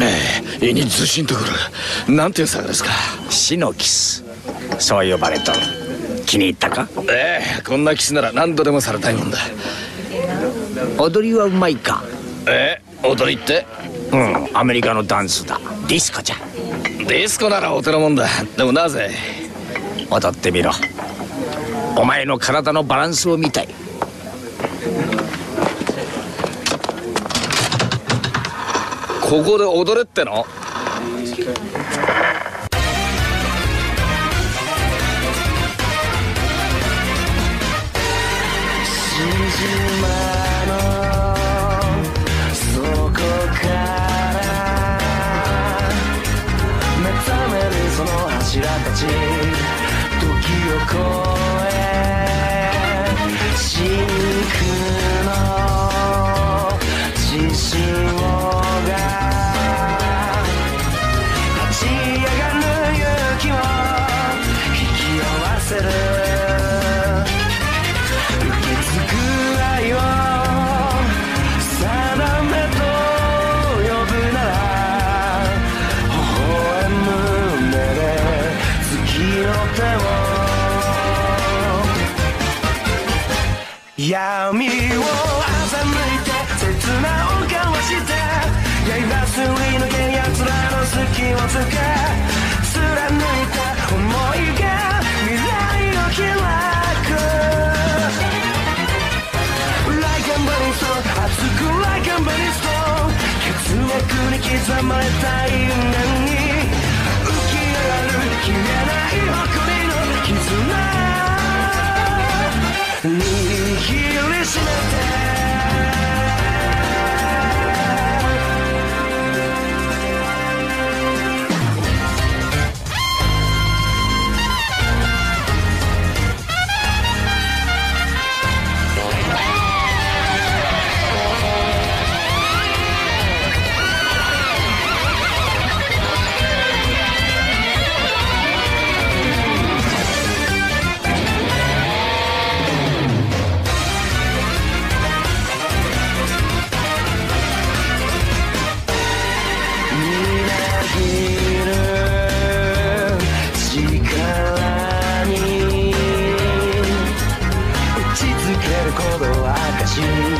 ええ胃にずしんとくる。なんていう作ですか？死のキス。そう呼ばれとる。気に入ったか？ええこんなキスなら何度でもされたいもんだ。踊りはうまいか？ええ踊りって？うんアメリカのダンスだ。ディスコじゃ。ディスコならお手のもんだ。でもなぜ？踊ってみろ。お前の体のバランスを見たいここで踊れっての？柱たち。時を超え手を闇を欺いて切なを交わして刃すり抜け奴らの隙をつけ貫いた思いが未来を開く Like a burning so 熱く Like a burning stone 血脈に刻まれた因縁 me な